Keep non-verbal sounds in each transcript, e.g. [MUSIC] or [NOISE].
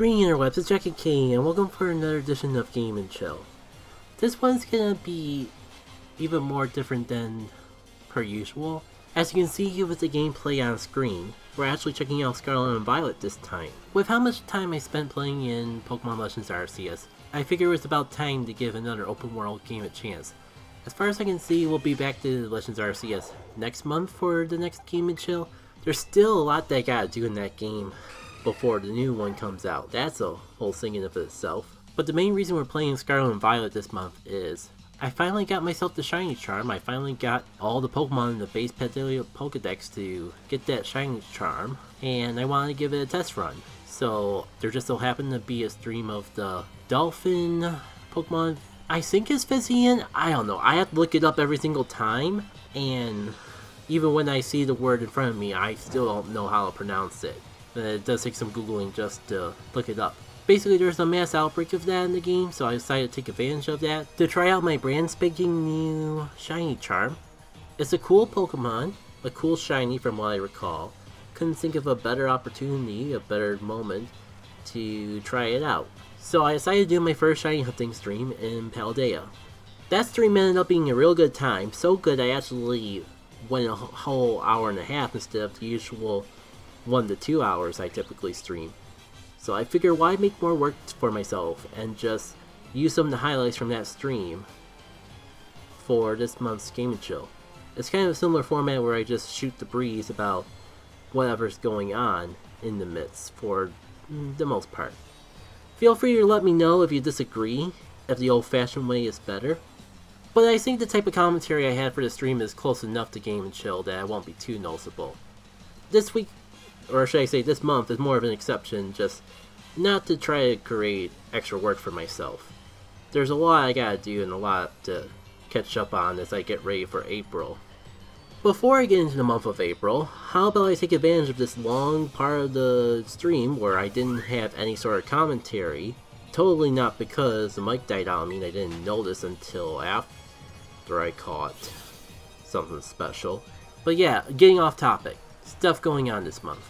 Green Interwebs, it's Jack and Kane, and welcome for another edition of Game N Chill. This one's gonna be even more different than per usual. As you can see here with the gameplay on screen, we're actually checking out Scarlet and Violet this time. With how much time I spent playing in Pokemon Legends Arceus, I figure it was about time to give another open world game a chance. As far as I can see, we'll be back to Legends Arceus next month for the next Game N Chill. There's still a lot that I gotta do in that game before the new one comes out. That's a whole thing in of itself. But the main reason we're playing Scarlet and Violet this month is I finally got myself the Shiny Charm. I finally got all the Pokemon in the base Paldea Pokedex to get that Shiny Charm, and I wanted to give it a test run. So there just so happened to be a stream of the Dolphin Pokemon. I think is Finizen. I don't know. I have to look it up every single time, and even when I see the word in front of me, I still don't know how to pronounce it. It does take some googling just to look it up. Basically, there's a mass outbreak of that in the game, so I decided to take advantage of that to try out my brand spanking new Shiny Charm. It's a cool Pokemon, a cool Shiny from what I recall. Couldn't think of a better opportunity, a better moment to try it out. So I decided to do my first Shiny hunting stream in Paldea. That stream ended up being a real good time, so good I actually went a whole hour and a half instead of the usual one to two hours I typically stream. So I figure why make more work for myself and just use some of the highlights from that stream for this month's Game N Chill. It's kind of a similar format where I just shoot the breeze about whatever's going on in the midst for the most part. Feel free to let me know if you disagree, if the old-fashioned way is better. But I think the type of commentary I had for the stream is close enough to Game N Chill that it won't be too noticeable. This week, or should I say this month, is more of an exception, just not to try to create extra work for myself. There's a lot I gotta do and a lot to catch up on as I get ready for April. Before I get into the month of April, how about I take advantage of this long part of the stream where I didn't have any sort of commentary, totally not because the mic died on me and I didn't notice until after I caught something special. But yeah, getting off topic, stuff going on this month.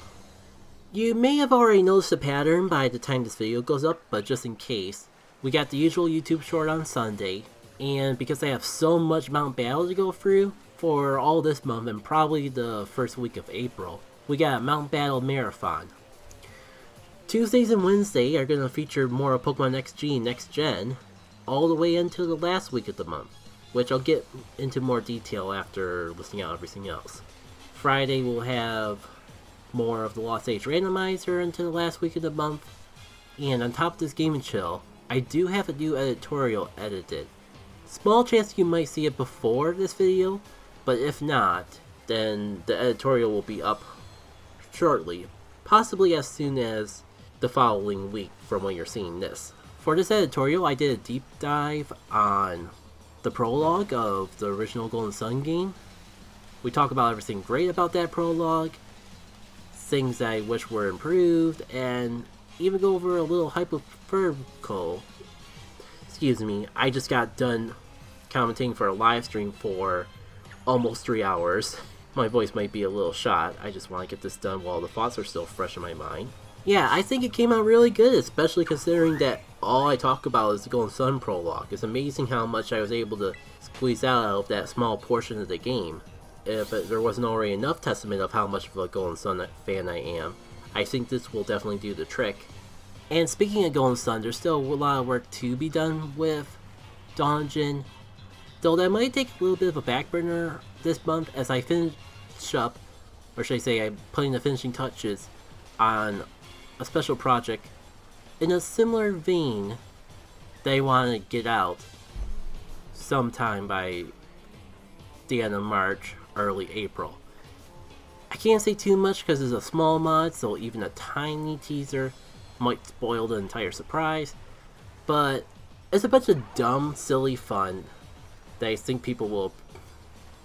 You may have already noticed a pattern by the time this video goes up, but just in case, we got the usual YouTube short on Sunday, and because I have so much Mount Battle to go through for all this month and probably the first week of April, we got a Mount Battle Marathon. Tuesdays and Wednesday are going to feature more of Pokemon XG Next Gen, all the way into the last week of the month, which I'll get into more detail after listing out everything else. Friday we'll have more of the Lost Age Randomizer into the last week of the month, and on top of this Game N Chill, I do have a new editorial edited. Small chance you might see it before this video, but if not, then the editorial will be up shortly, possibly as soon as the following week from when you're seeing this. For this editorial, I did a deep dive on the prologue of the original Golden Sun game. We talk about everything great about that prologue, things that I wish were improved, and even go over a little hypothetical. Excuse me, I just got done commenting for a live stream for almost three hours. [LAUGHS] My voice might be a little shot. I just want to get this done while the thoughts are still fresh in my mind. Yeah, I think it came out really good, especially considering that all I talk about is the Golden Sun prologue. It's amazing how much I was able to squeeze out of that small portion of the game. Uh, if there wasn't already enough testament of how much of a Golden Sun fan I am, I think this will definitely do the trick. And speaking of Golden Sun, there's still a lot of work to be done with Donjon, though that might take a little bit of a back burner this month as I finish up, or should I say I'm putting the finishing touches on a special project in a similar vein they want to get out sometime by the end of March, early April. I can't say too much because it's a small mod, so even a tiny teaser might spoil the entire surprise, but it's a bunch of dumb, silly fun that I think people will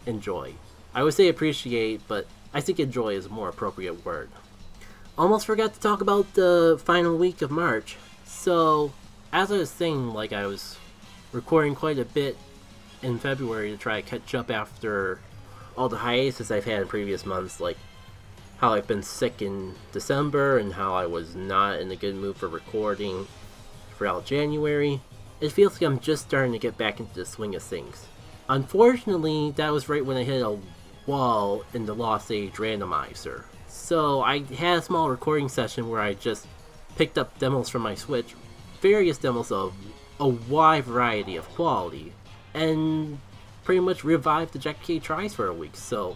enjoy. I would say appreciate, but I think enjoy is a more appropriate word. Almost forgot to talk about the final week of March. So, as I was saying, like I was recording quite a bit in February to try to catch up after all the hiatus I've had in previous months, like how I've been sick in December and how I was not in a good mood for recording throughout January, it feels like I'm just starting to get back into the swing of things. Unfortunately, that was right when I hit a wall in the Lost Age randomizer. So I had a small recording session where I just picked up demos from my Switch, various demos of a wide variety of quality, and pretty much revived the JackitK tries for a week. So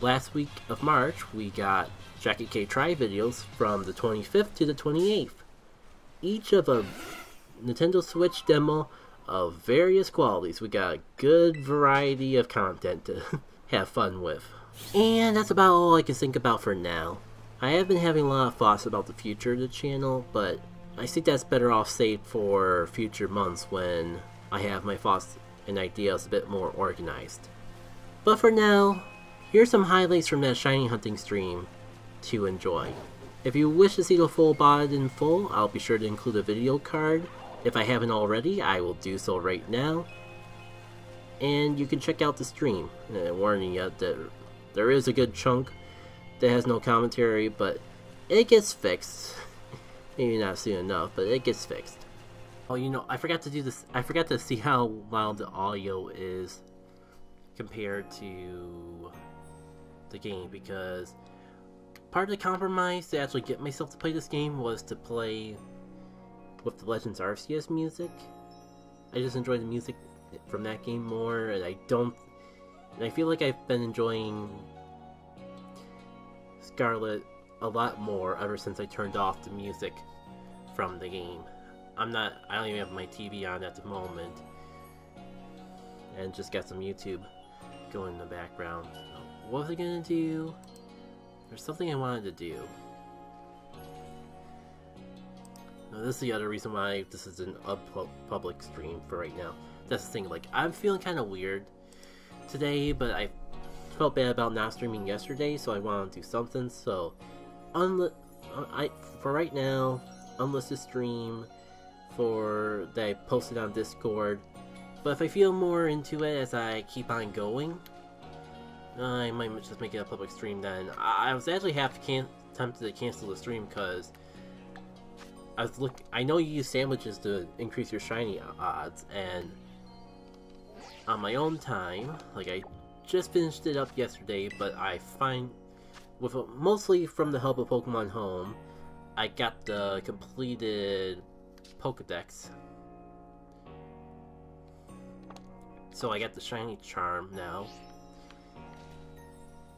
last week of March, we got JackitK try videos from the 25th to the 28th, each of a Nintendo Switch demo of various qualities. We got a good variety of content to [LAUGHS] have fun with. And that's about all I can think about for now. I have been having a lot of thoughts about the future of the channel, but I think that's better off saved for future months when I have my thoughts and ideas a bit more organized. But for now, here's some highlights from that shiny hunting stream to enjoy. If you wish to see the full bod in full, I'll be sure to include a video card. If I haven't already, I will do so right now. And you can check out the stream. Uh, warning you that there is a good chunk that has no commentary, but it gets fixed. [LAUGHS] Maybe not soon enough, but it gets fixed. Oh, you know, I forgot to do this. I forgot to see how loud the audio is compared to the game because part of the compromise to actually get myself to play this game was to play with the Legends Arceus music. I just enjoy the music from that game more, and I don't. And I feel like I've been enjoying Scarlet a lot more ever since I turned off the music from the game. I'm not, I don't even have my TV on at the moment. And just got some YouTube going in the background. What was I gonna do? There's something I wanted to do. Now, this is the other reason why this is an up public stream for right now. That's the thing, like, I'm feeling kind of weird today, but I felt bad about not streaming yesterday, so I wanted to do something, so unli I for right now, unlisted stream for that I posted on Discord. But if I feel more into it as I keep on going, I might just make it a public stream then. I, was actually half can tempted to cancel the stream because I was look. I know you use sandwiches to increase your shiny odds, and on my own time, like I just finished it up yesterday, but I find, with mostly from the help of Pokemon Home, I got the completed Pokedex. So I got the shiny charm now.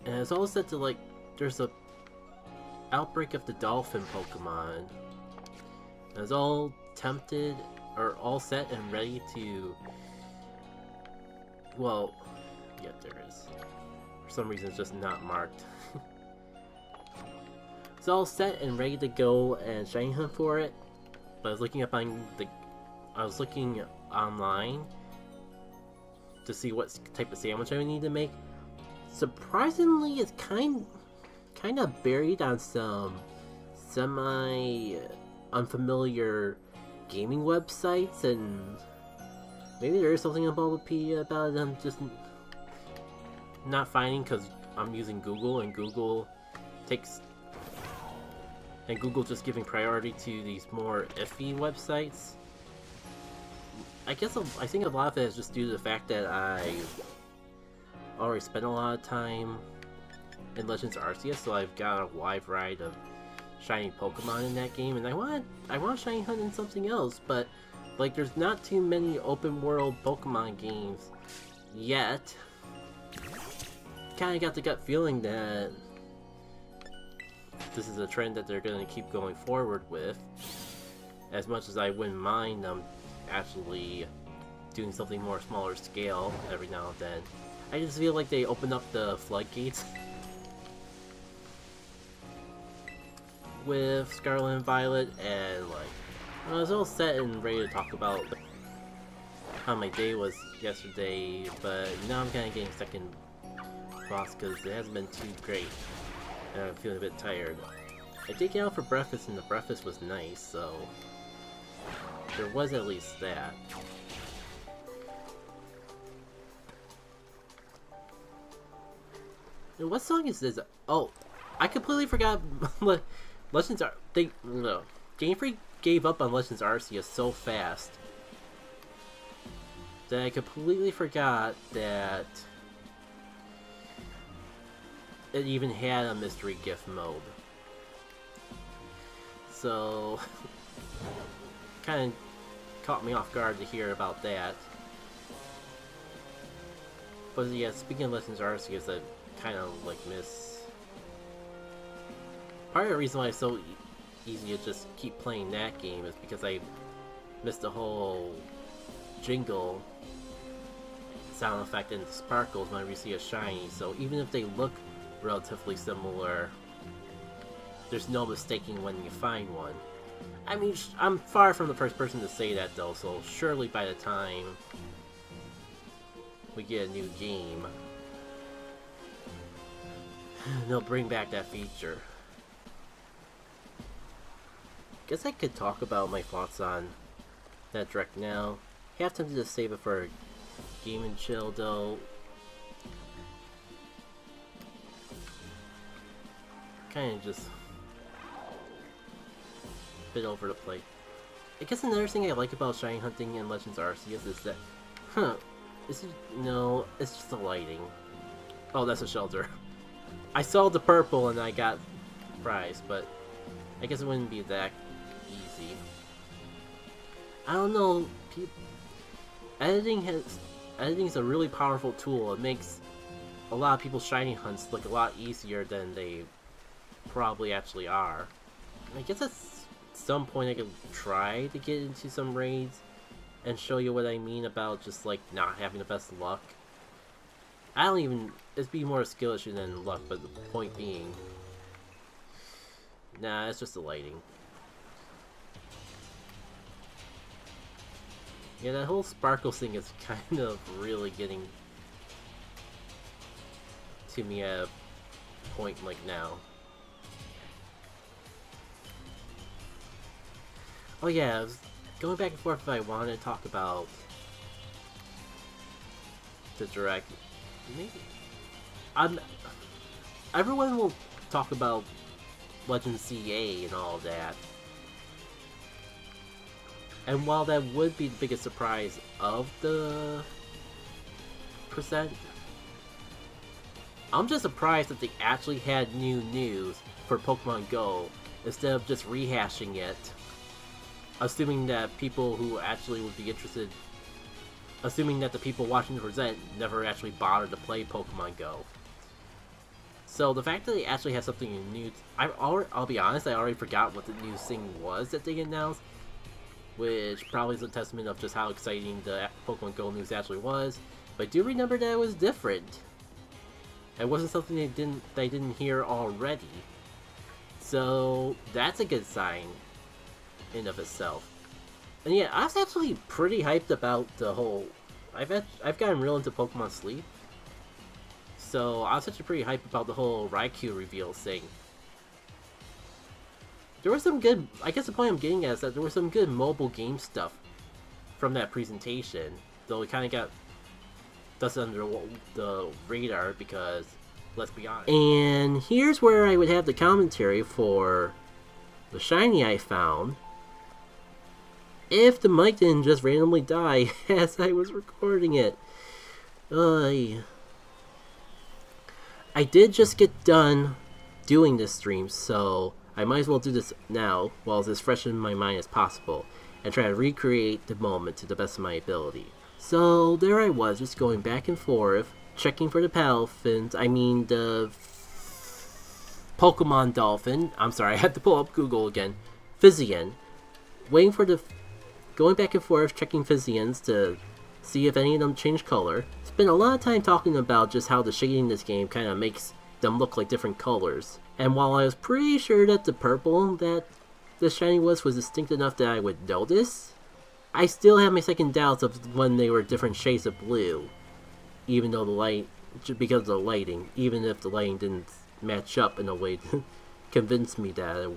And it's all set to like, there's a outbreak of the dolphin Pokemon. And it's all tempted, or all set and ready to, well, yeah, there is. For some reason, it's just not marked. [LAUGHS] it's all set and ready to go and shiny hunt for it. But I was looking up on the, I was looking online to see what type of sandwich I would need to make. Surprisingly, it's kind, kind of buried on some semi unfamiliar gaming websites, and maybe there is something on Bulbapedia about it. I'm just not finding because I'm using Google, and Google takes and Google just giving priority to these more iffy websites. I guess I think a lot of it is just due to the fact that I already spent a lot of time in Legends Arceus, so I've got a wide variety of shiny Pokemon in that game, and I want I want shiny hunt in something else, but like there's not too many open world Pokemon games yet. Kinda got the gut feeling that this is a trend that they're going to keep going forward with. As much as I wouldn't mind them actually doing something more smaller scale every now and then. I just feel like they open up the floodgates with Scarlet and Violet, and like, I was all set and ready to talk about how my day was yesterday, but now I'm kind of getting second cross because it hasn't been too great and I'm feeling a bit tired. I did get out for breakfast and the breakfast was nice, so there was at least that. And what song is this? Oh, I completely forgot [LAUGHS] Legends Ar- they no Game Freak gave up on Legends Arceus so fast that I completely forgot that it even had a mystery gift mode. So, [LAUGHS] kind of caught me off guard to hear about that. But yeah, speaking of Legends Arceus, I kind of like miss. Part of the reason why it's so e easy to just keep playing that game is because I missed the whole jingle sound effect and sparkles when we see a shiny. So even if they look relatively similar, there's no mistaking when you find one. I mean, I'm far from the first person to say that though, so surely by the time we get a new game, [SIGHS] they'll bring back that feature. Guess I could talk about my thoughts on that direct now. Have to just save it for Game N Chill though. Kind of just bit over the plate. I guess another thing I like about shiny hunting in Legends Arceus is that, huh, is it, no, it's just the lighting. Oh, that's a shelter. [LAUGHS] I saw the purple and I got fries, but I guess it wouldn't be that easy. I don't know, editing has, editing is a really powerful tool. It makes a lot of people's shiny hunts look a lot easier than they probably actually are. I guess at some point I could try to get into some raids and show you what I mean about just like not having the best luck. I don't even, it'd be more skill issue than luck, but the point being, nah, it's just the lighting. Yeah, that whole sparkle thing is [LAUGHS] kind of really getting to me at a point like now. Oh yeah, going back and forth if I wanted to talk about the direct. Maybe I'm. Everyone will talk about Legend Z-A and all that. And while that would be the biggest surprise of the Presents, I'm just surprised that they actually had new news for Pokemon Go instead of just rehashing it assuming that people who actually would be interested, assuming that the people watching the present never actually bothered to play Pokemon Go. So the fact that they actually have something new, I've already, I'll be honest, I already forgot what the new thing was that they announced, which probably is a testament of just how exciting the Pokemon Go news actually was. But I do remember that it was different. It wasn't something they didn't they didn't hear already. So that's a good sign in of itself. And yeah, I was actually pretty hyped about the whole. I've had, I've gotten real into Pokemon Sleep, so I was actually pretty hyped about the whole Raikou reveal thing. There was some good. I guess the point I'm getting at is that there was some good mobile game stuff from that presentation, though it kind of got dusted under the radar because let's be honest. And here's where I would have the commentary for the shiny I found if the mic didn't just randomly die [LAUGHS] as I was recording it. Uh, I did just get done doing this stream, so I might as well do this now while it's as fresh in my mind as possible and try to recreate the moment to the best of my ability. So there I was, just going back and forth, checking for the Palafins, I mean the Pokemon Dolphin, I'm sorry, [LAUGHS] I had to pull up Google again, Finizen, waiting for the going back and forth checking Finizens to see if any of them change color. Spent a lot of time talking about just how the shading in this game kind of makes them look like different colors. And while I was pretty sure that the purple that the shiny was was distinct enough that I would notice, I still have my second doubts of when they were different shades of blue. Even though the light, because of the lighting, even if the lighting didn't match up in a way [LAUGHS] to convince me that it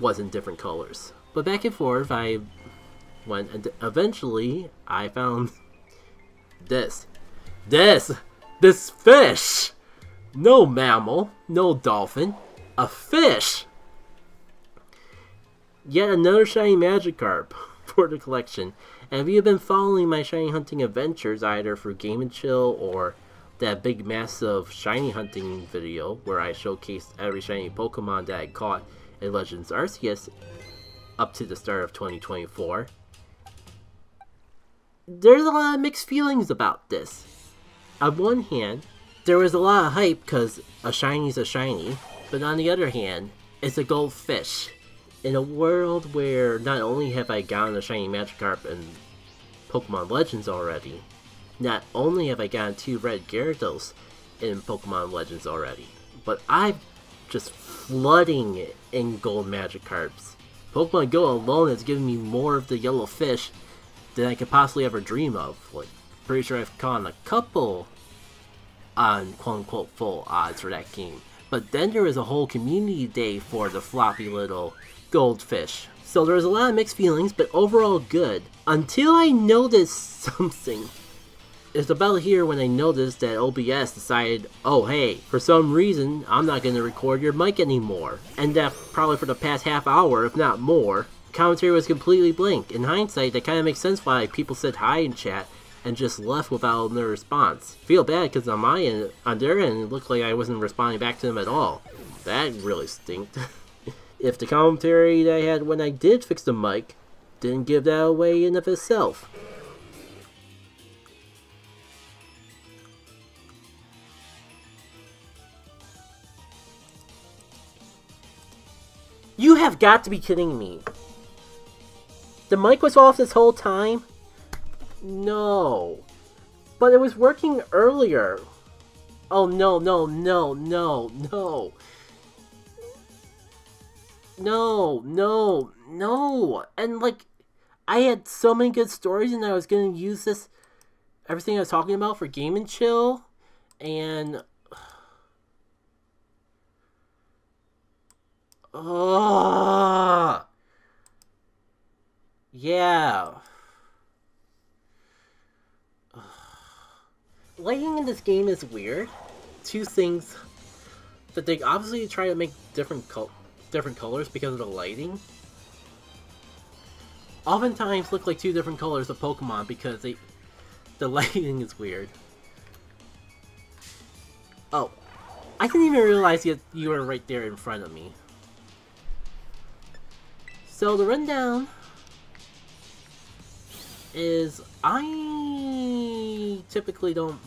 wasn't different colors. But back and forth, I when and eventually I found this. This! This fish! No mammal, no dolphin. a fish! Yet another shiny Magikarp [LAUGHS] for the collection. And if you've been following my shiny hunting adventures either through Game N Chill or that big massive shiny hunting video where I showcased every shiny Pokemon that I caught in Legends Arceus up to the start of 2024, there's a lot of mixed feelings about this. On one hand, there was a lot of hype because a shiny's a shiny, but on the other hand, it's a goldfish. In a world where not only have I gotten a shiny Magikarp in Pokemon Legends already, not only have I gotten two red Gyarados in Pokemon Legends already, but I'm just flooding in gold Magikarps. Pokemon Go alone has given me more of the yellow fish than I could possibly ever dream of. Like, pretty sure I've caught a couple on quote-unquote full odds for that game. But then there was a whole community day for the floppy little goldfish. So there was a lot of mixed feelings, but overall good. Until I noticed [LAUGHS] something it's about here when I noticed that OBS decided, oh hey, for some reason, I'm not going to record your mic anymore. And that probably for the past half hour, if not more, commentary was completely blank. In hindsight, that kind of makes sense why people said hi in chat and just left without no response. Feel bad because on my end, on their end, it looked like I wasn't responding back to them at all. That really stinked. [LAUGHS] if the commentary that I had when I did fix the mic didn't give that away in of itself. You have got to be kidding me. The mic was off this whole time? No. But it was working earlier. Oh, no, no, no, no, no. No, no, no. And, like, I had so many good stories and I was going to use this, everything I was talking about for Game N Chill. And [SIGHS] Ugh. Yeah. Lighting in this game is weird. Two things that they obviously try to make different col different colors because of the lighting. Oftentimes look like two different colors of Pokemon because they the [LAUGHS] lighting is weird. Oh, I didn't even realize you, you were right there in front of me. So the rundown is I typically don't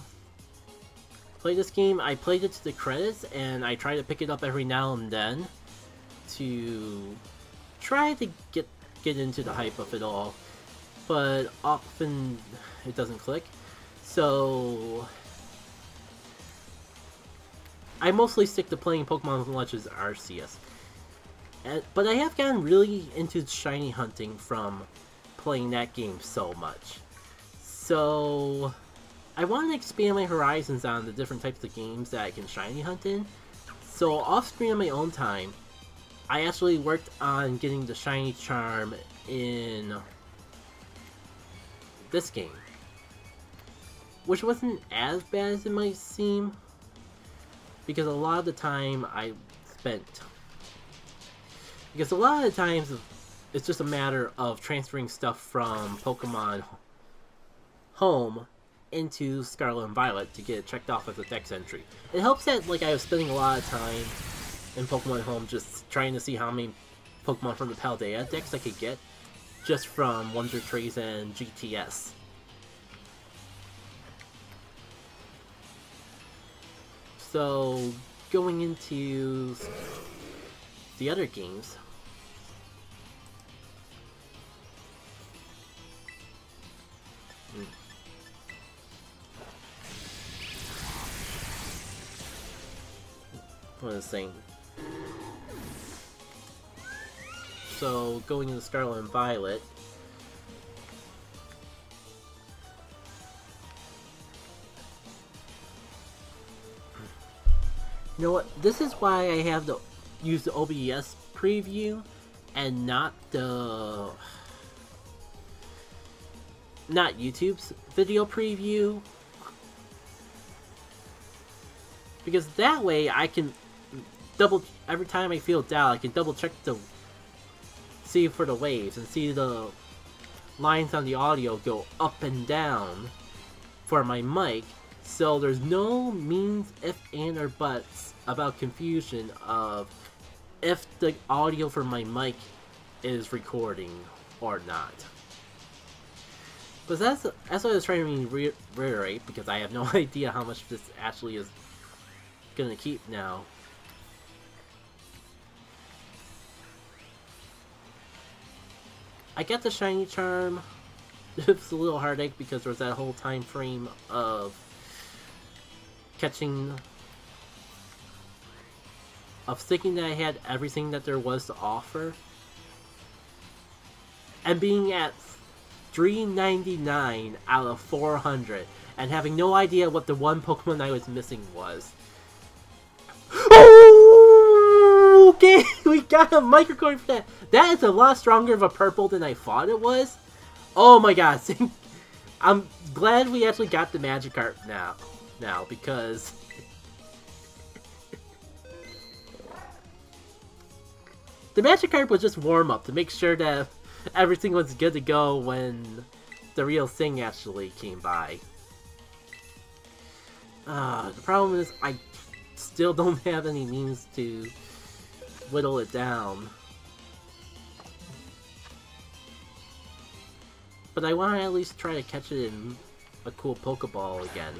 play this game. I played it to the credits and I try to pick it up every now and then to try to get get into the hype of it all. But often it doesn't click. So I mostly stick to playing Pokemon Legends Arceus. But I have gotten really into shiny hunting from playing that game so much. So I want to expand my horizons on the different types of games that I can shiny hunt in. So off screen on my own time, I actually worked on getting the shiny charm in this game. Which wasn't as bad as it might seem. Because a lot of the time I spent because a lot of the times, it's just a matter of transferring stuff from Pokemon Home into Scarlet and Violet to get it checked off as a dex entry. It helps that like I was spending a lot of time in Pokemon Home just trying to see how many Pokemon from the Paldea dex I could get just from Wonder Trades and GTS. So, going into the other games. What is saying? So, going into Scarlet and Violet. You know what? This is why I have to use the OBS preview and not the not YouTube's video preview because that way I can double every time I feel down, I can double check the see for the waves and see the lines on the audio go up and down for my mic. So there's no means if and or buts about confusion of if the audio for my mic is recording or not. But that's that's what I was trying to re reiterate because I have no [LAUGHS] idea how much this actually is gonna keep now. I got the shiny charm. [LAUGHS] It's a little heartache because there was that whole time frame of catching of thinking that I had everything that there was to offer and being at 399 out of 400 and having no idea what the one Pokemon I was missing was. Okay, [LAUGHS] we got a microcoin for that. That is a lot stronger of a purple than I thought it was. Oh my god, [LAUGHS] I'm glad we actually got the Magikarp now, now because [LAUGHS] the Magikarp was just warm up to make sure that everything was good to go when the real thing actually came by. Uh, the problem is I still don't have any means to whittle it down. But I want to at least try to catch it in a cool Pokeball again.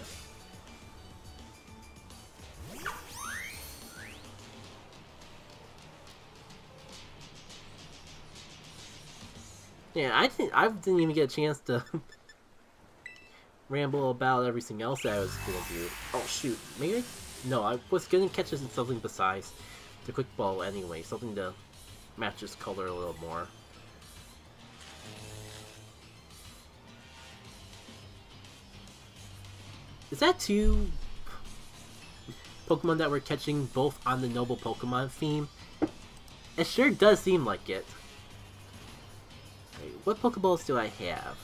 Yeah, I think I didn't even get a chance to [LAUGHS] ramble about everything else I was gonna do. Oh shoot, maybe no, I was gonna catch something besides the quick ball anyway, something to match its color a little more. Is that two Pokemon that we're catching both on the Noble Pokemon theme? It sure does seem like it. What Pokeballs do I have?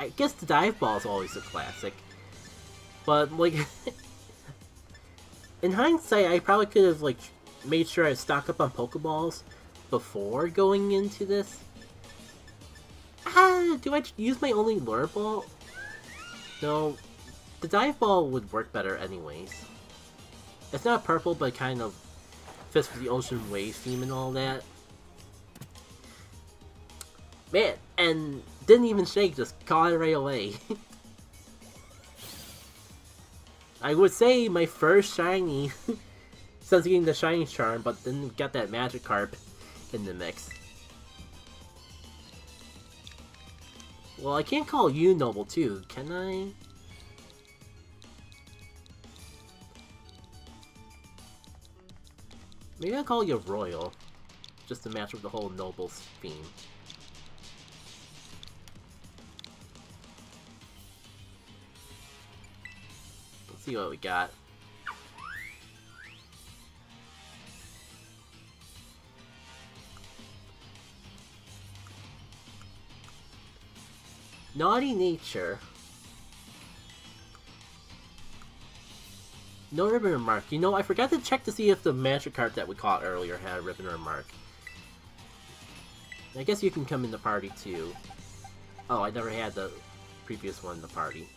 I guess the Dive Ball is always a classic. But, like... [LAUGHS] in hindsight, I probably could have, like, made sure I stock up on Pokeballs before going into this. Ah, do I use my only Lure Ball? No, the Dive Ball would work better anyways. It's not purple, but kind of fits with the Ocean Wave theme and all that. Man, and didn't even shake, just caught it right away. [LAUGHS] I would say my first shiny [LAUGHS] since getting the shiny charm, but then got that Magikarp in the mix. Well, I can't call you Noble too, can I? Maybe I'll call you Royal, just to match with the whole Noble theme. See what we got. Naughty Nature. No ribbon or mark. You know, I forgot to check to see if the Magikarp that we caught earlier had a ribbon or mark. I guess you can come in the party too. Oh, I never had the previous one in the party.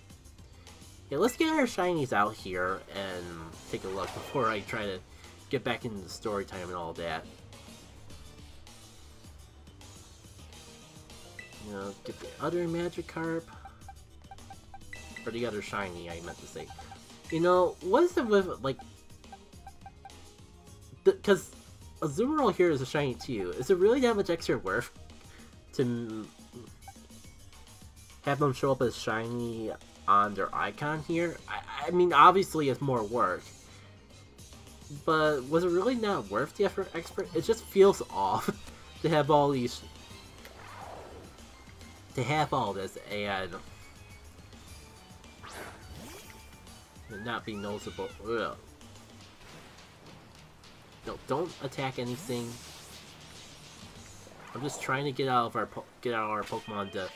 Yeah, let's get our shinies out here and take a look [LAUGHS] before I try to get back into the story time and all that. You know, get the other Magikarp. Or the other shiny, I meant to say. You know, what is it with, like... Because Azumarill here is a shiny too. Is it really that much extra worth to have them show up as shiny on their icon here. I, I mean, obviously it's more work. But was it really not worth the effort expert? It just feels off [LAUGHS] to have all these... To have all this and... Not be noticeable. Ugh. No, don't attack anything. I'm just trying to get out of our get out of our Pokemon to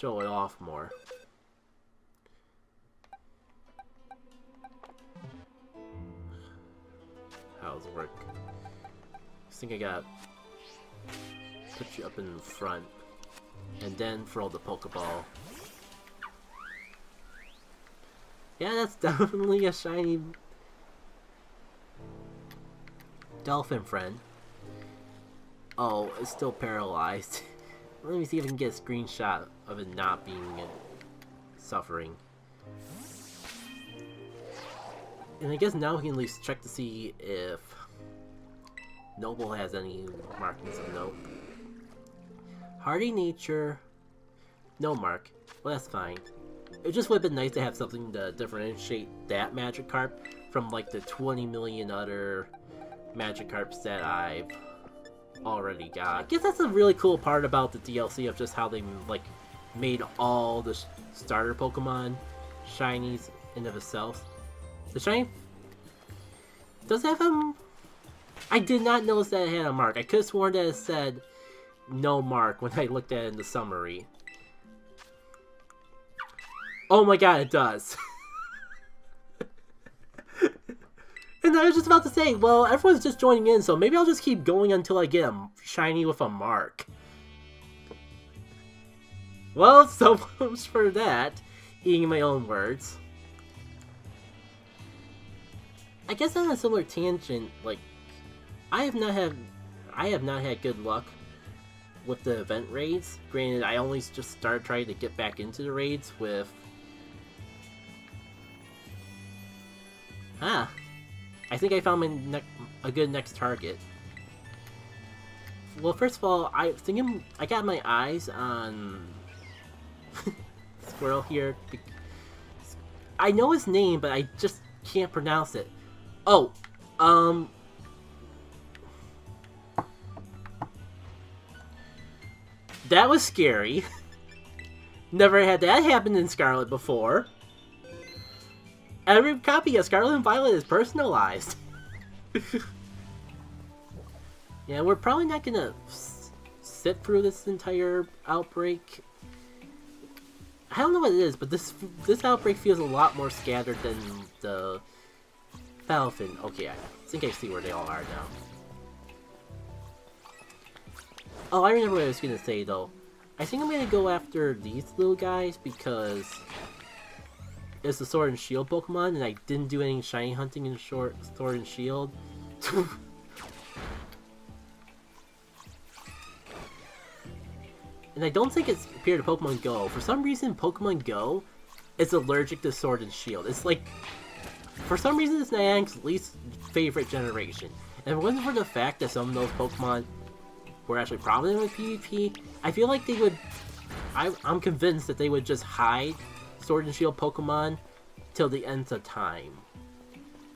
show it off more. How's work? I think I got put you up in the front, and then for all the Pokeball. Yeah, that's [LAUGHS] definitely a shiny dolphin friend. Oh, it's still paralyzed. [LAUGHS] Let me see if I can get a screenshot of it not being suffering. And I guess now we can at least check to see if Noble has any markings of note. Hardy Nature, no mark. Well, that's fine. It just would have been nice to have something to differentiate that Magikarp from like the 20 million other Magikarps that I've already got. I guess that's a really cool part about the DLC of just how they like made all the starter Pokemon shinies in of itself. The shiny does have a. I did not notice that it had a mark. I could have sworn that it said no mark when I looked at it in the summary. Oh my god, it does. [LAUGHS] and I was just about to say, well, everyone's just joining in, so maybe I'll just keep going until I get a shiny with a mark. Well, [LAUGHS] so much for that. Eating my own words. I guess on a similar tangent, like, I have not had, I have not had good luck with the event raids. Granted, I only just started trying to get back into the raids with... Ah, I think I found my a good next target. Well, first of all, I think I got my eyes on [LAUGHS] Squirrel here. I know his name, but I just can't pronounce it. Oh, um... That was scary. [LAUGHS] Never had that happen in Scarlet before. Every copy of Scarlet and Violet is personalized. [LAUGHS] yeah, we're probably not gonna sit through this entire outbreak I don't know what it is, but this this outbreak feels a lot more scattered than the Falcon. Okay, I think I see where they all are now. Oh, I remember what I was gonna say though. I think I'm gonna go after these little guys because it's the Sword and Shield Pokemon, and I didn't do any shiny hunting in short Sword and Shield. And I don't think it's compared to Pokemon Go. For some reason, Pokemon Go is allergic to Sword and Shield. It's like, for some reason, it's Niantic's least favorite generation. And if it wasn't for the fact that some of those Pokemon were actually prominent with PvP, I feel like they would, I, I'm convinced that they would just hide Sword and Shield Pokemon till the end of time.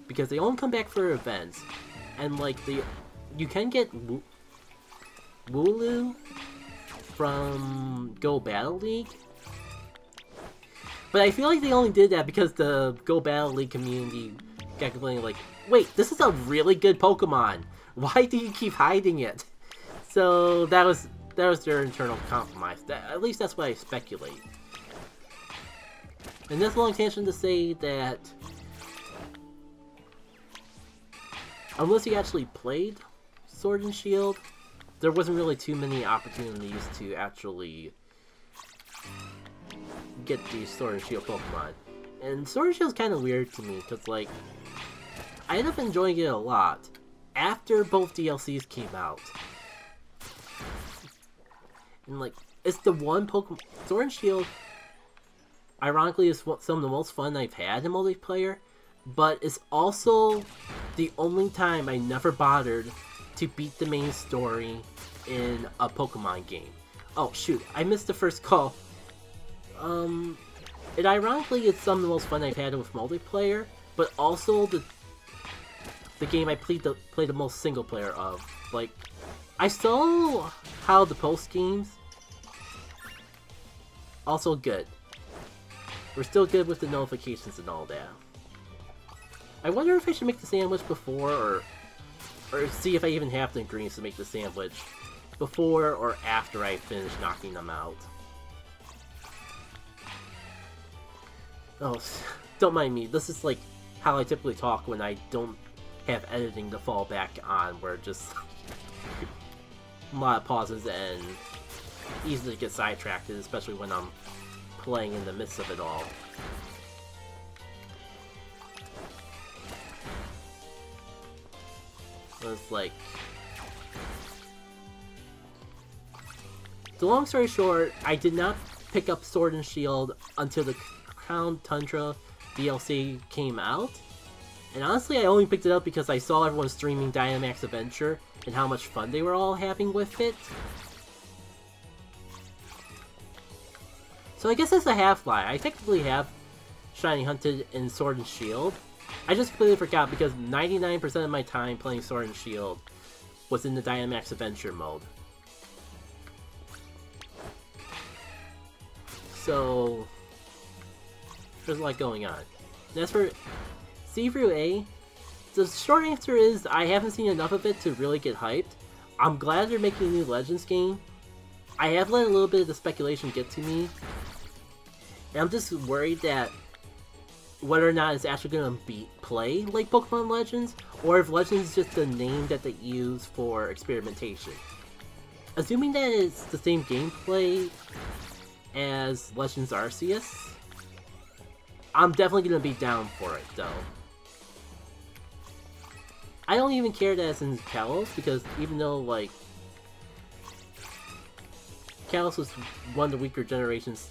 Because they only come back for events. And like, the, you can get Wooloo from Go Battle League. But I feel like they only did that because the Go Battle League community got complaining like, wait, this is a really good Pokemon. Why do you keep hiding it? So that was that was their internal compromise. That, at least that's what I speculate. And this long tangent to say that unless you actually played Sword and Shield, there wasn't really too many opportunities to actually get the Sword and Shield Pokemon. And Sword and Shield's kind of weird to me, because, like, I ended up enjoying it a lot after both DLCs came out. And, like, it's the one Pokemon... Sword and Shield, ironically, is some of the most fun I've had in multiplayer, but it's also the only time I never bothered to beat the main story in a Pokemon game. Oh shoot, I missed the first call. Um, it ironically is some of the most fun I've had with multiplayer, but also the the game I played the played the most single player of. Like, I saw how the post games also good. We're still good with the notifications and all that. I wonder if I should make the sandwich before or or see if I even have the ingredients to make the sandwich before or after I finish knocking them out. Oh, [LAUGHS] don't mind me. This is like how I typically talk when I don't have editing to fall back on where just [LAUGHS] a lot of pauses and easily get sidetracked, especially when I'm playing in the midst of it all. It's like... The long story short, I did not pick up Sword and Shield until the Crown Tundra DLC came out. And honestly, I only picked it up because I saw everyone streaming Dynamax Adventure and how much fun they were all having with it. So I guess that's a half-lie. I technically have Shiny Hunted in Sword and Shield. I just completely forgot because 99% of my time playing Sword and Shield was in the Dynamax Adventure mode. So, there's a lot going on. And as for Z-A, the short answer is I haven't seen enough of it to really get hyped. I'm glad they're making a new Legends game. I have let a little bit of the speculation get to me. And I'm just worried that whether or not it's actually going to be play like Pokemon Legends, or if Legends is just a name that they use for experimentation. Assuming that it's the same gameplay as Legends Arceus, I'm definitely going to be down for it, though. I don't even care that it's in Kalos, because even though, like, Kalos was one of the weaker generations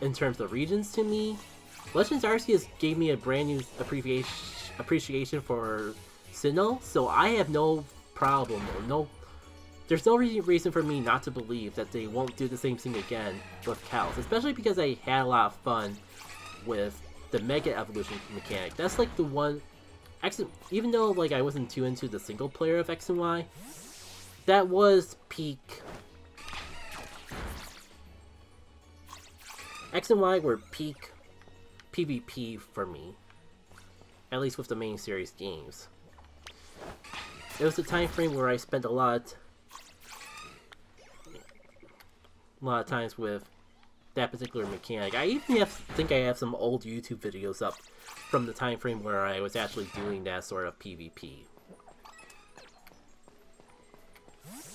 in terms of regions to me, Legends Arceus gave me a brand new appreciation appreciation for Sinnoh, so I have no problem or no there's no reason for me not to believe that they won't do the same thing again with Kalos, especially because I had a lot of fun with the Mega Evolution mechanic. That's like the one, X, even though like I wasn't too into the single player of X and Y, that was peak. X and Y were peak PvP for me, at least with the main series games. It was a time frame where I spent a lot a lot of times with that particular mechanic. I even have, think I have some old YouTube videos up from the time frame where I was actually doing that sort of PvP.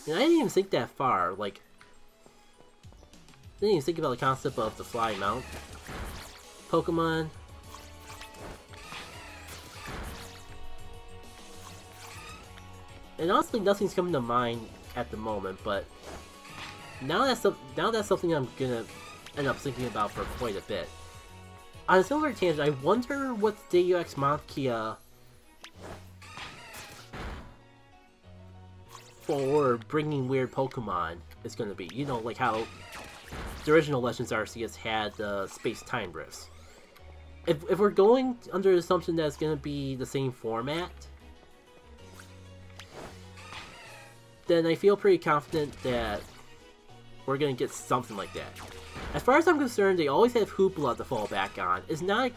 And I didn't even think that far, like, didn't even think about the concept of the fly mount. Pokemon. And honestly, nothing's coming to mind at the moment, but now that's now that's something I'm gonna end up thinking about for quite a bit. On a similar tangent, I wonder what the Deus Machina for bringing weird Pokemon is to be. You know, like how the original Legends Arceus had uh, space-time rifts. If, if we're going under the assumption that it's going to be the same format, then I feel pretty confident that we're gonna get something like that. As far as I'm concerned, they always have Hoopa to fall back on. It's not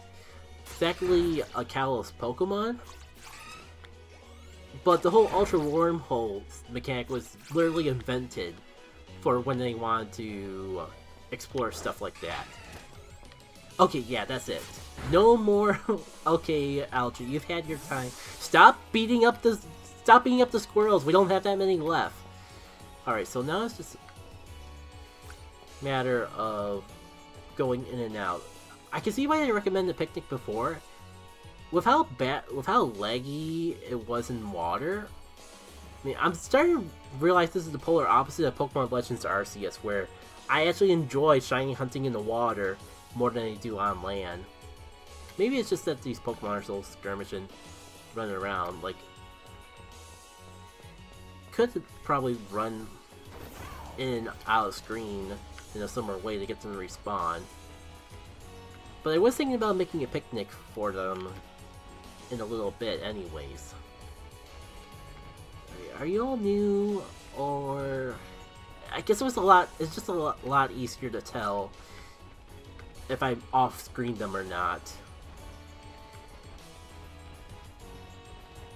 exactly a Kalos Pokemon, but the whole Ultra Wormhole mechanic was literally invented for when they wanted to explore stuff like that. Okay, yeah, that's it. No more. [LAUGHS] okay, Algae, you've had your time. Stop beating up the. Stop beating up the squirrels. We don't have that many left. All right, so now it's just matter of going in and out. I can see why they recommended the Picnic before. With how bad, with how leggy it was in water, I mean, I'm starting to realize this is the polar opposite of Pokemon Legends Arceus, where I actually enjoy shiny hunting in the water more than I do on land. Maybe it's just that these Pokemon are so skirmishing, running around. Like, could probably run in out of screen in a similar way to get them to respawn. But I was thinking about making a picnic for them in a little bit anyways. Are you all new, or... I guess it was a lot, it's just a lot, easier to tell if I off-screen them or not.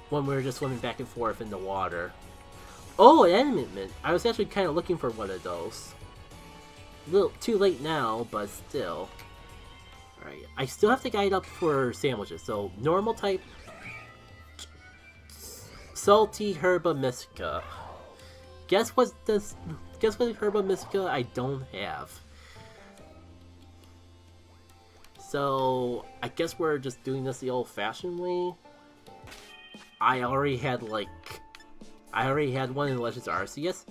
When we were just swimming back and forth in the water. Oh, an I was actually kind of looking for one of those. A little too late now, but still. Alright, I still have to guide up for sandwiches. So, normal type Salty Herba Mystica. Guess what this guess what Herba Mystica I don't have. So I guess we're just doing this the old fashioned way. I already had like I already had one in Legends of Arceus.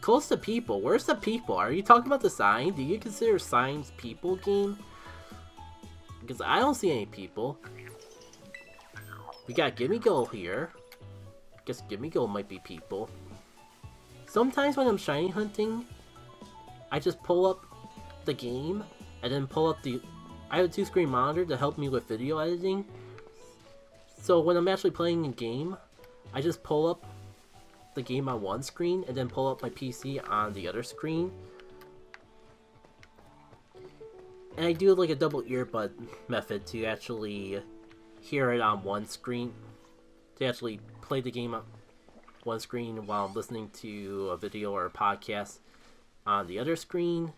Close to people. Where's the people? Are you talking about the sign? Do you consider signs people game? Because I don't see any people. We got Gimmighoul here. Guess Gimmighoul might be people. Sometimes when I'm shiny hunting, I just pull up the game and then pull up the... I have a two-screen monitor to help me with video editing. So when I'm actually playing a game, I just pull up the game on one screen and then pull up my PC on the other screen. And I do like a double earbud method to actually hear it on one screen. To actually play the game on one screen while listening to a video or a podcast on the other screen.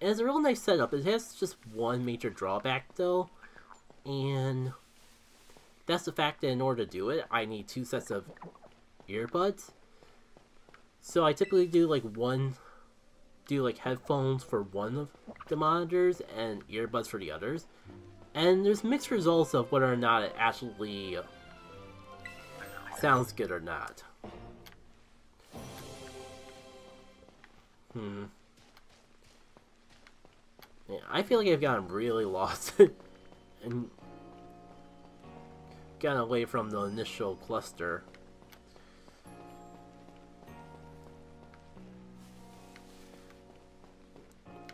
And it's a real nice setup. It has just one major drawback though. And that's the fact that in order to do it, I need two sets of earbuds. So I typically do like one, do like headphones for one of the monitors and earbuds for the others. And there's mixed results of whether or not it actually sounds good or not. Hmm. I feel like I've gotten really lost [LAUGHS] and gotten away from the initial cluster.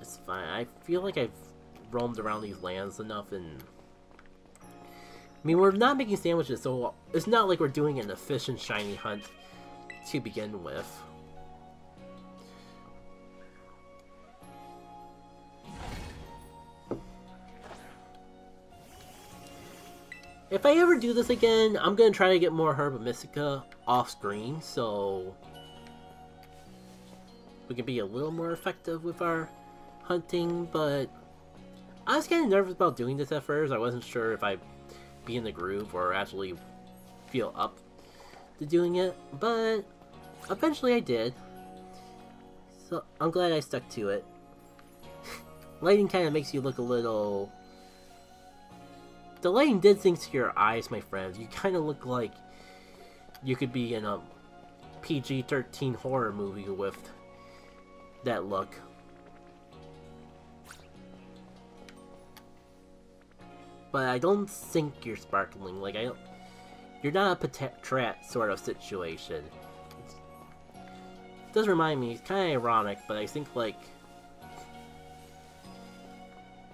It's fine. I feel like I've roamed around these lands enough and... I mean, we're not making sandwiches, so it's not like we're doing an efficient shiny hunt to begin with. If I ever do this again, I'm going to try to get more Herba Mystica off screen, so we can be a little more effective with our hunting, but I was kind of nervous about doing this at first. I wasn't sure if I'd be in the groove or actually feel up to doing it, but eventually I did. So I'm glad I stuck to it. [LAUGHS] lighting kind of makes you look a little... The lighting did things to your eyes, my friends. You kind of look like you could be in a PG-13 horror movie with that look. But I don't think you're sparkling. Like I don't, you're not a Patrat sort of situation. It's, it does remind me. It's kind of ironic, but I think like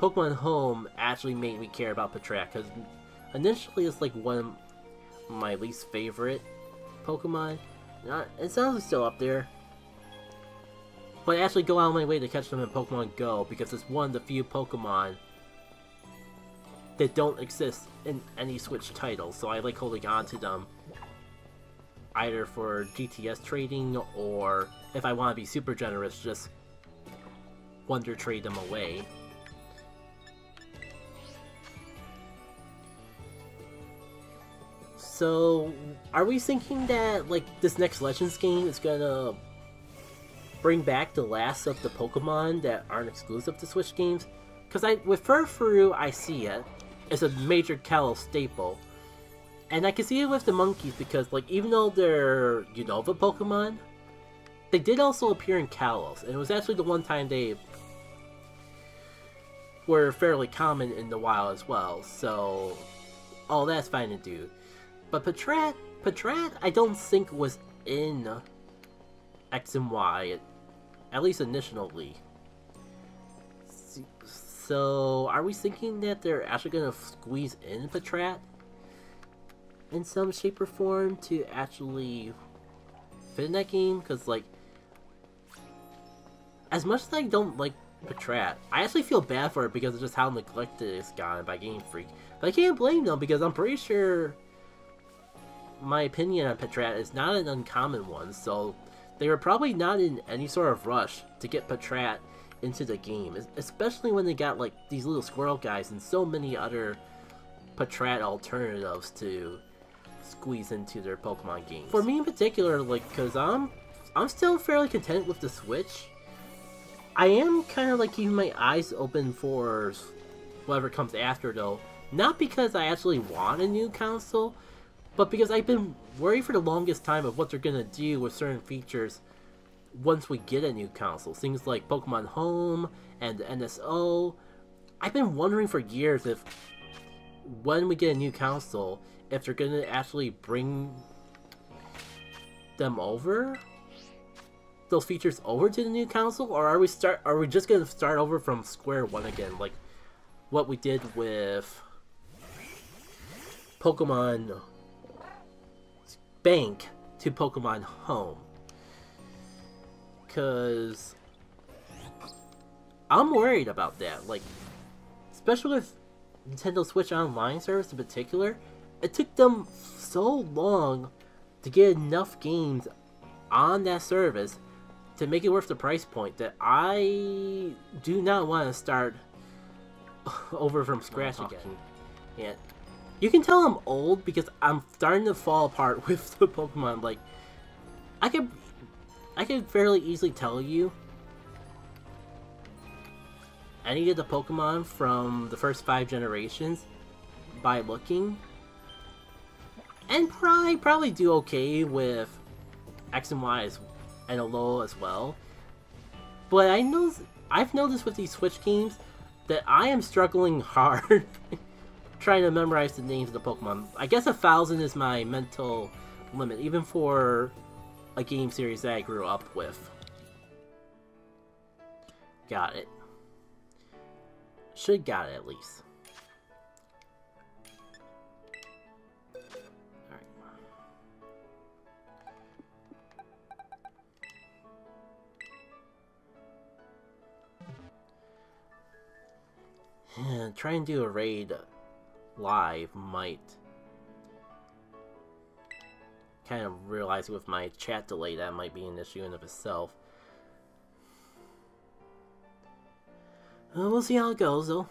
Pokemon Home actually made me care about Patrat because initially it's like one of my least favorite Pokemon. Not, it's honestly still up there. But I actually go out of my way to catch them in Pokemon Go because it's one of the few Pokemon that don't exist in any Switch titles, so I like holding on to them either for GTS trading or if I want to be super generous, just wonder trade them away. So, are we thinking that like this next Legends game is gonna bring back the last of the Pokemon that aren't exclusive to Switch games? Because I with Furfrou, I see it is a major Kalos staple. And I can see it with the monkeys because, like, even though they're Unova Pokemon, they did also appear in Kalos. And it was actually the one time they were fairly common in the wild as well. So, all that's fine to do. But Patrat, Patrat, I don't think was in X and Y, at least initially. So, are we thinking that they're actually going to squeeze in Patrat in some shape or form to actually fit in that game? Because, like, as much as I don't like Patrat, I actually feel bad for it because of just how neglected it's gotten by Game Freak. But I can't blame them because I'm pretty sure my opinion on Patrat is not an uncommon one, so they were probably not in any sort of rush to get Patrat into the game, especially when they got like these little squirrel guys and so many other Patrat alternatives to squeeze into their Pokemon games. For me in particular, like, cause I'm I'm still fairly content with the Switch. I am kind of like keeping my eyes open for whatever comes after, though. Not because I actually want a new console, but because I've been worried for the longest time of what they're gonna do with certain features once we get a new console. Things like Pokemon Home and NSO. I've been wondering for years if when we get a new console, if they're gonna actually bring them over those features over to the new console or are we start are we just gonna start over from square one again like what we did with Pokemon Bank to Pokemon Home because I'm worried about that like especially with Nintendo Switch Online service in particular it took them so long to get enough games on that service to make it worth the price point that I do not want to start [LAUGHS] over from scratch again. Yeah. You can tell I'm old because I'm starting to fall apart [LAUGHS] with the Pokemon. Like, I could, I could fairly easily tell you any of the Pokemon from the first five generations by looking and probably probably do okay with X and Y as, and a low as well. But I know I've noticed with these Switch games that I am struggling [LAUGHS] hard trying to memorize the names of the Pokemon. I guess a thousand is my mental limit, even for a game series that I grew up with. Got it. Should got it at least. And [SIGHS] try and do a raid live might kind of realize with my chat delay that might be an issue in of itself. Uh, we'll see how it goes though.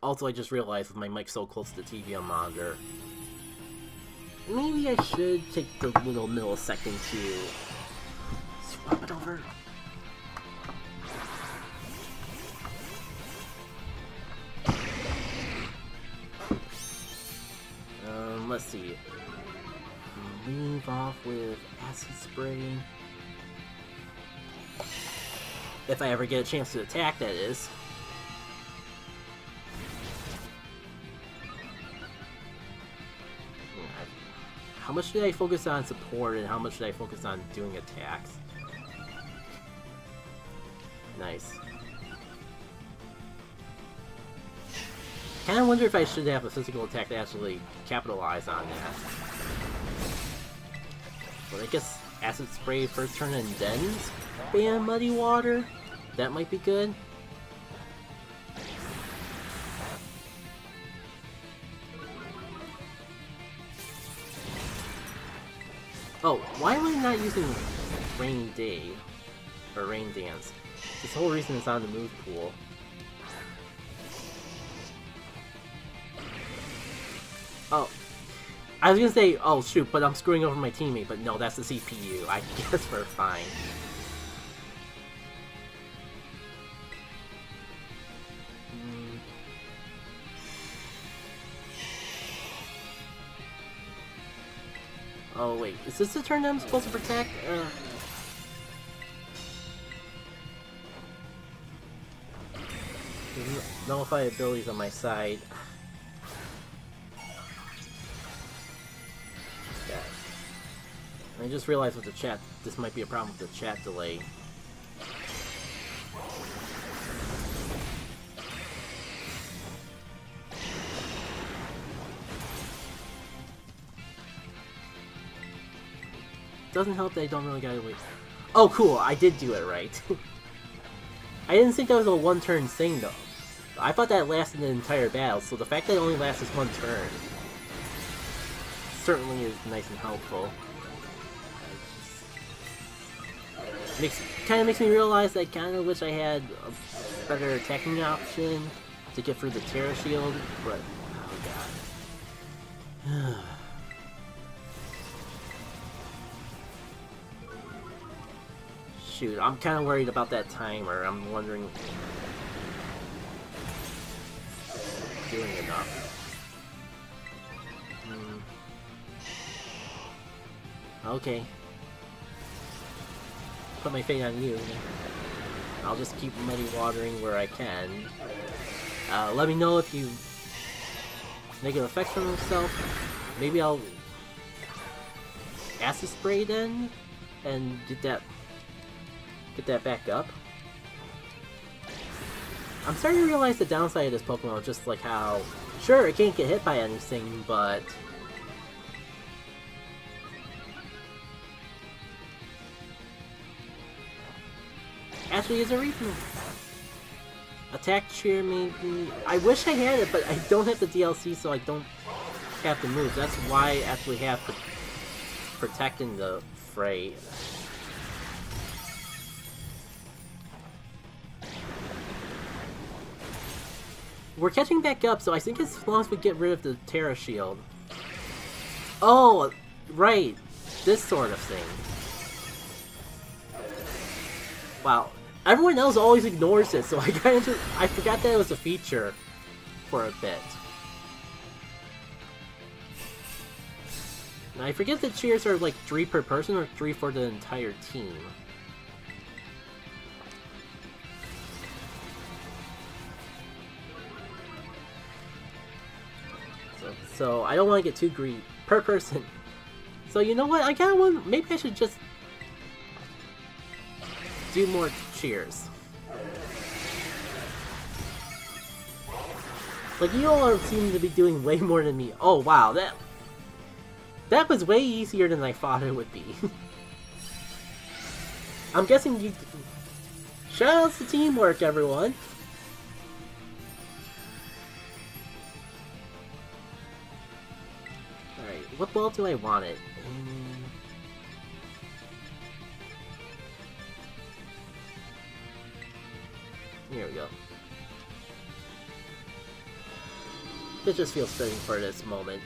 Also, I just realized with my mic so close to the TV on monitor, maybe I should take the little millisecond to swap it over. Um, let's see. Leave off with acid spray. If I ever get a chance to attack, that is. How much did I focus on support and how much did I focus on doing attacks? Nice. Kinda wonder if I should have a physical attack to actually capitalize on that. But I guess Acid Spray first turn and then spam Muddy Water? That might be good. Oh, why am I not using Rainy Day? Rain Dance? This whole reason it's on the move pool. Oh. I was gonna say, oh shoot, but I'm screwing over my teammate, but no, that's the CPU. [LAUGHS] I guess we're fine. Oh wait, is this the turn that I'm supposed to protect? Uh... Nullify abilities on my side. I just realized with the chat, this might be a problem with the chat delay. Doesn't help that I don't really gotta wait. Oh, cool, I did do it right. [LAUGHS] I didn't think that was a one-turn thing, though. I thought that lasted an entire battle, so the fact that it only lasts one turn certainly is nice and helpful. Makes kind of makes me realize that I kind of wish I had a better attacking option to get through the Tera Shield, but oh god. [SIGHS] Shoot, I'm kind of worried about that timer. I'm wondering doing enough. Hmm. Okay. Put my fate on you. I'll just keep muddy watering where I can. Uh, let me know if you negative effects from himself. Maybe I'll acid spray then and get that get that back up. I'm starting to realize the downside of this Pokemon is just like how sure it can't get hit by anything, but actually is a reason. Attack cheer maybe. I wish I had it, but I don't have the DLC, so I don't have to move. That's why I actually have to protecting the fray. We're catching back up, so I think as long as we get rid of the Tera Shield. Oh, right. This sort of thing. Wow. Everyone else always ignores it, so I [LAUGHS] kind of I forgot that it was a feature for a bit. Now, I forget that cheers are like three per person or three for the entire team. So, I don't want to get too greedy per person. So you know what? I kind of want. Maybe I should just do more cheers. Like, you all seem to be doing way more than me. Oh, wow, that... That was way easier than I thought it would be. [LAUGHS] I'm guessing you... Shoutouts to teamwork, everyone! What ball do I want it? Um, here we go. It just feels fitting for this moment.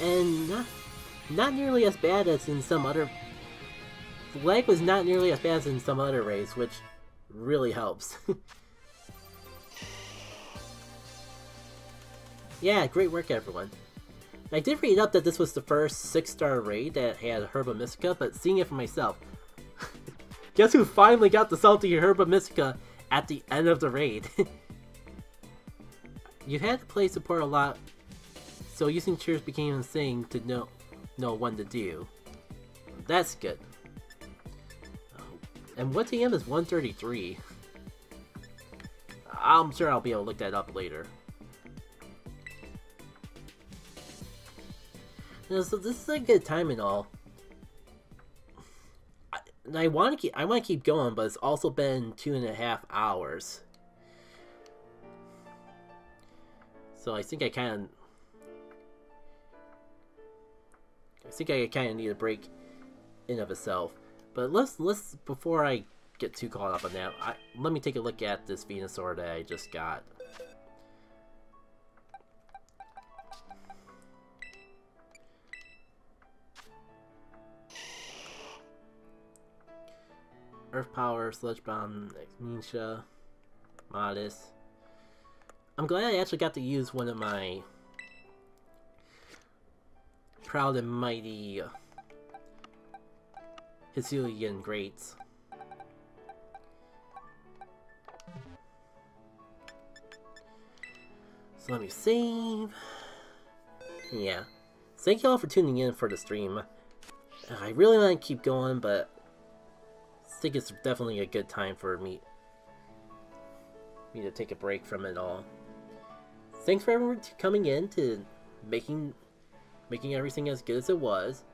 And not, not nearly as bad as in some other... Lag was not nearly as bad as in some other race, which really helps. [LAUGHS] Yeah, great work everyone. I did read up that this was the first 6-star raid that had Herba Mystica, but seeing it for myself, [LAUGHS] guess who finally got the salty Herba Mystica at the end of the raid? [LAUGHS] you had to play support a lot, so using cheers became a thing to know, know when to do. That's good. And what TM is 133? I'm sure I'll be able to look that up later. You know, so this is a good time and all. I, I want to keep I want to keep going, but it's also been two and a half hours. So I think I kind of I think I kind of need a break in of itself. But let's let's before I get too caught up on that, I, let me take a look at this Venusaur that I just got. Earth Power, Sludge Bomb, Exmisha, Modest. I'm glad I actually got to use one of my proud and mighty Hisuian greats. So let me save. Yeah. Thank you all for tuning in for the stream. I really want to keep going, but I think it's definitely a good time for me me to take a break from it all. Thanks for everyone coming in to making making everything as good as it was.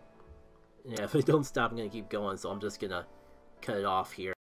Yeah, [LAUGHS] if I don't stop, I'm gonna keep going, so I'm just gonna cut it off here.